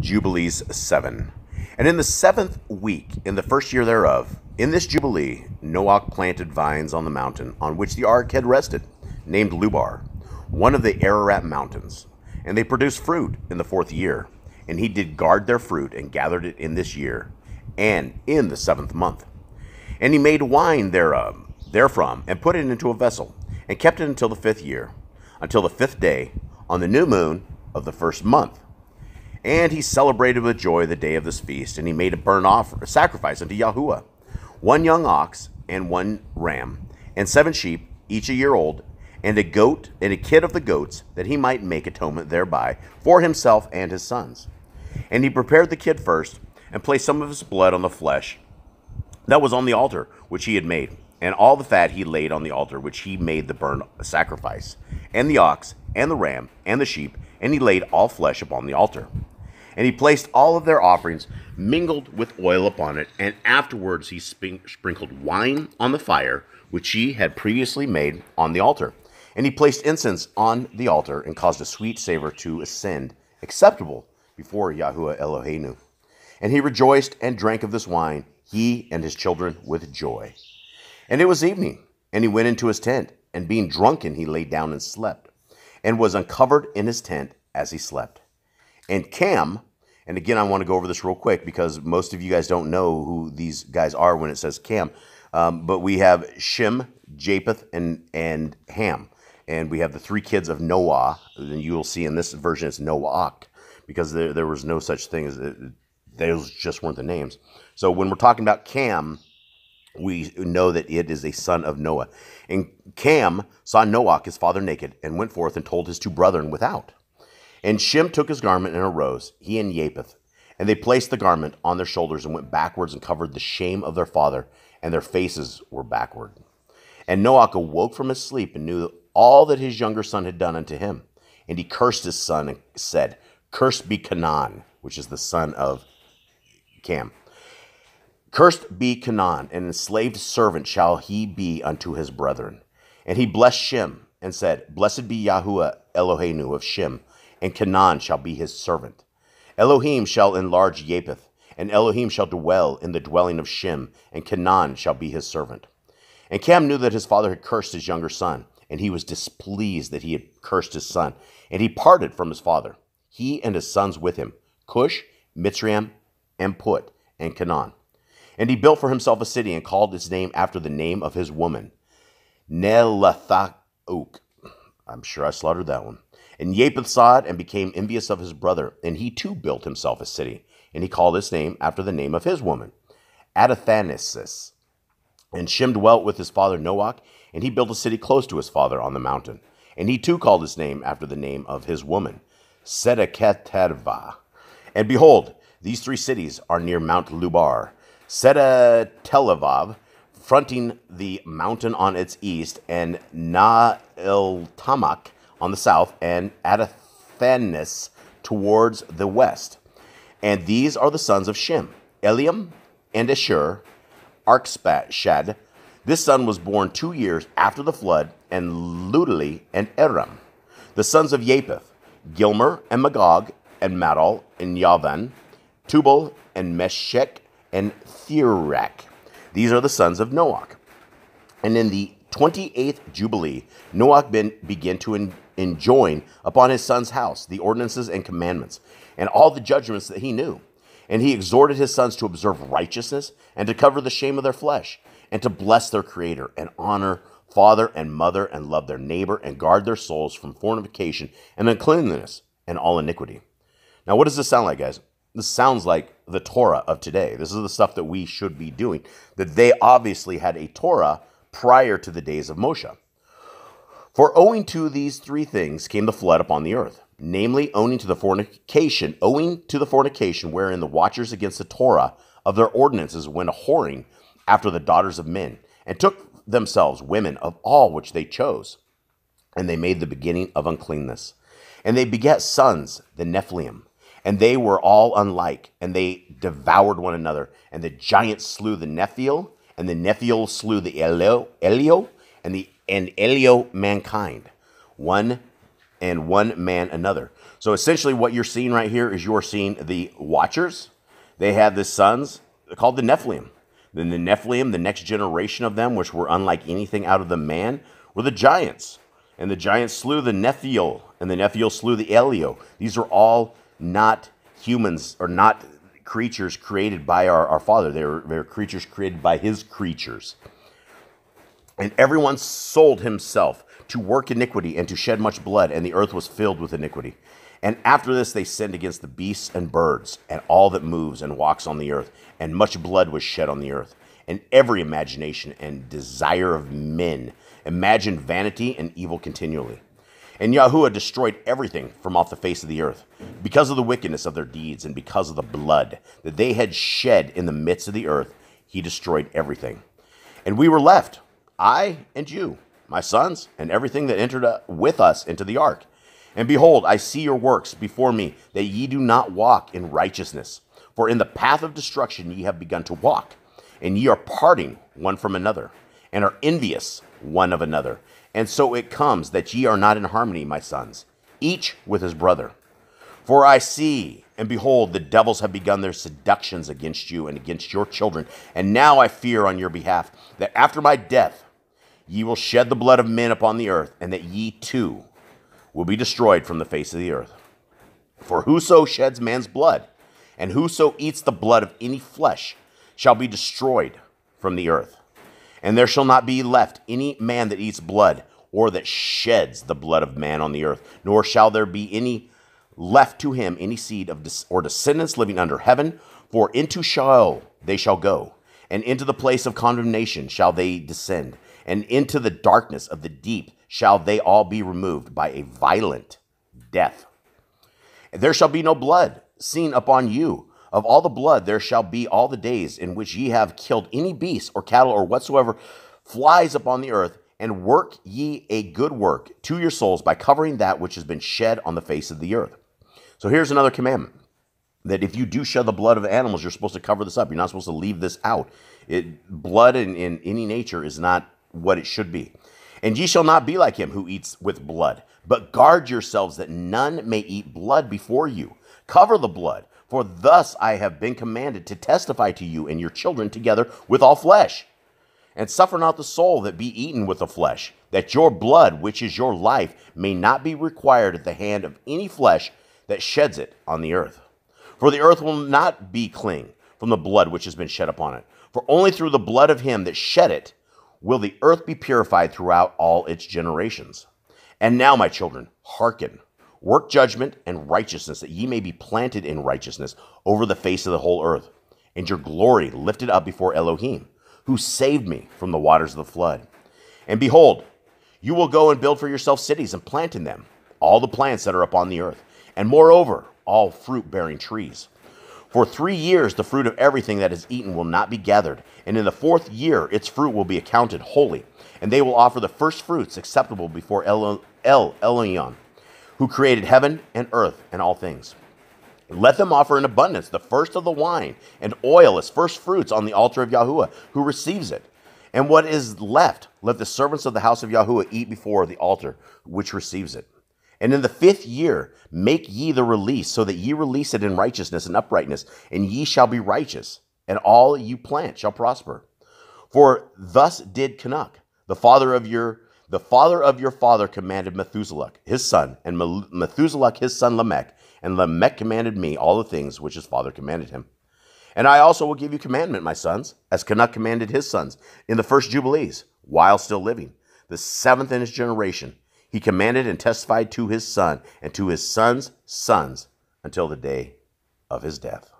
Jubilees 7. And in the seventh week, in the first year thereof, in this Jubilee, Noah planted vines on the mountain on which the ark had rested, named Lubar, one of the Ararat mountains. And they produced fruit in the fourth year. And he did guard their fruit and gathered it in this year, and in the seventh month. And he made wine thereof, therefrom, and put it into a vessel, and kept it until the fifth year, until the fifth day, on the new moon of the first month. And he celebrated with joy the day of this feast, and he made a burnt offer, a sacrifice unto Yahuwah, one young ox and one ram, and seven sheep, each a year old, and a goat and a kid of the goats, that he might make atonement thereby for himself and his sons. And he prepared the kid first, and placed some of his blood on the flesh that was on the altar which he had made, and all the fat he laid on the altar which he made the burnt sacrifice, and the ox, and the ram, and the sheep, and he laid all flesh upon the altar. And he placed all of their offerings mingled with oil upon it, and afterwards he sprinkled wine on the fire which he had previously made on the altar. And he placed incense on the altar and caused a sweet savor to ascend, acceptable before Yahuwah Eloheinu. And he rejoiced and drank of this wine, he and his children, with joy. And it was evening, and he went into his tent, and being drunken, he lay down and slept, and was uncovered in his tent as he slept. And Cam, and again, I want to go over this real quick because most of you guys don't know who these guys are when it says Cam. Um, but we have Shem, Japheth, and, and Ham. And we have the three kids of Noah. And you will see in this version it's Noach because there, there was no such thing as it, those just weren't the names. So when we're talking about Cam, we know that it is a son of Noah. And Cam saw Noach, his father, naked, and went forth and told his two brethren without. And Shem took his garment and arose, he and Japheth. And they placed the garment on their shoulders and went backwards and covered the shame of their father, and their faces were backward. And Noach awoke from his sleep and knew all that his younger son had done unto him. And he cursed his son and said, Cursed be Canaan, which is the son of Cam. Cursed be Canaan, an enslaved servant shall he be unto his brethren. And he blessed Shem and said, Blessed be Yahuwah Eloheinu of Shem, and Canaan shall be his servant. Elohim shall enlarge Japheth, and Elohim shall dwell in the dwelling of Shem, and Canaan shall be his servant. And Cam knew that his father had cursed his younger son, and he was displeased that he had cursed his son, and he parted from his father, he and his sons with him, Cush, Mitzrayim, and Put, and Canaan. And he built for himself a city and called its name after the name of his woman, Nelathauk. I'm sure I slaughtered that one. And Japheth saw it and became envious of his brother, and he too built himself a city, and he called his name after the name of his woman, Adathanesis. And Shem dwelt with his father Noach, and he built a city close to his father on the mountain. And he too called his name after the name of his woman, Sedeketterva. And behold, these three cities are near Mount Lubar, Sedatelevav, fronting the mountain on its east, and Na Tamak on the south, and Adathanes towards the west. And these are the sons of Shem, Eliam and Ashur, Arpachshad. This son was born two years after the flood, and Ludali and Eram. The sons of Japheth, Gilmer and Magog, and Madal and Yavan, Tubal and Meshech and Thirak. These are the sons of Noach. And in the 28th Jubilee, Noach ben, began to en, enjoin upon his son's house the ordinances and commandments and all the judgments that he knew. And he exhorted his sons to observe righteousness and to cover the shame of their flesh and to bless their Creator and honor father and mother and love their neighbor and guard their souls from fornication and uncleanness and all iniquity. Now, what does this sound like, guys? This sounds like the Torah of today. This is the stuff that we should be doing. That they obviously had a Torah prior to the days of Moshe. For owing to these three things came the flood upon the earth, namely owing to the fornication, owing to the fornication wherein the watchers against the Torah of their ordinances went a whoring after the daughters of men, and took themselves women of all which they chose. And they made the beginning of uncleanness. And they begat sons, the Nephilim, and they were all unlike, and they devoured one another. And the giant slew the Nephil, and the Nephil slew the Elio, Elio and the and Elio mankind, one and one man another. So essentially, what you're seeing right here is you're seeing the Watchers. They had the sons called the Nephilim. Then the Nephilim, the next generation of them, which were unlike anything out of the man, were the giants. And the giants slew the Nephiel, and the Nephiel slew the Elio. These are all not humans or not creatures created by our, our Father. They're, they're creatures created by His creatures. And everyone sold himself to work iniquity and to shed much blood, and the earth was filled with iniquity. And after this, they sinned against the beasts and birds and all that moves and walks on the earth, and much blood was shed on the earth. And every imagination and desire of men imagined vanity and evil continually. And Yahuwah destroyed everything from off the face of the earth because of the wickedness of their deeds and because of the blood that they had shed in the midst of the earth. He destroyed everything. And we were left, I and you, my sons, and everything that entered uh, with us into the ark. And behold, I see your works before me, that ye do not walk in righteousness. For in the path of destruction ye have begun to walk, and ye are parting one from another, and are envious one of another. And so it comes that ye are not in harmony, my sons, each with his brother. For I see, and behold, the devils have begun their seductions against you and against your children. And now I fear on your behalf that after my death ye will shed the blood of men upon the earth, and that ye too will be destroyed from the face of the earth. For whoso sheds man's blood, and whoso eats the blood of any flesh, shall be destroyed from the earth. And there shall not be left any man that eats blood, or that sheds the blood of man on the earth, nor shall there be any left to him any seed of des- or descendants living under heaven, for into Sheol they shall go, and into the place of condemnation shall they descend, and into the darkness of the deep shall they all be removed by a violent death. There shall be no blood seen upon you. Of all the blood there shall be all the days in which ye have killed any beast or cattle or whatsoever flies upon the earth, and work ye a good work to your souls by covering that which has been shed on the face of the earth. So here's another commandment that if you do shed the blood of animals, you're supposed to cover this up. You're not supposed to leave this out. It, blood in, in any nature is not what it should be. And ye shall not be like him who eats with blood, but guard yourselves that none may eat blood before you. Cover the blood, for thus I have been commanded to testify to you and your children together with all flesh. And suffer not the soul that be eaten with the flesh, that your blood, which is your life, may not be required at the hand of any flesh that sheds it on the earth. For the earth will not be clean from the blood which has been shed upon it. For only through the blood of him that shed it will the earth be purified throughout all its generations. And now, my children, hearken. Work judgment and righteousness, that ye may be planted in righteousness over the face of the whole earth, and your glory lifted up before Elohim, who saved me from the waters of the flood. And behold, you will go and build for yourself cities and plant in them all the plants that are upon the earth, and moreover, all fruit bearing trees. For three years the fruit of everything that is eaten will not be gathered, and in the fourth year its fruit will be accounted holy, and they will offer the first fruits acceptable before El, El Elyon, who created heaven and earth and all things. Let them offer in abundance the first of the wine and oil as first fruits on the altar of Yahuwah, who receives it. And what is left, let the servants of the house of Yahuwah eat before the altar, which receives it. And in the fifth year, make ye the release, so that ye release it in righteousness and uprightness, and ye shall be righteous, and all you plant shall prosper. For thus did Chanoch, the father of your the father of your father commanded Methuselah, his son, and Methuselah his son Lamech, and Lamech commanded me all the things which his father commanded him. And I also will give you commandment, my sons, as Chanoch commanded his sons in the first jubilees, while still living, the seventh in his generation he commanded and testified to his son and to his son's sons until the day of his death.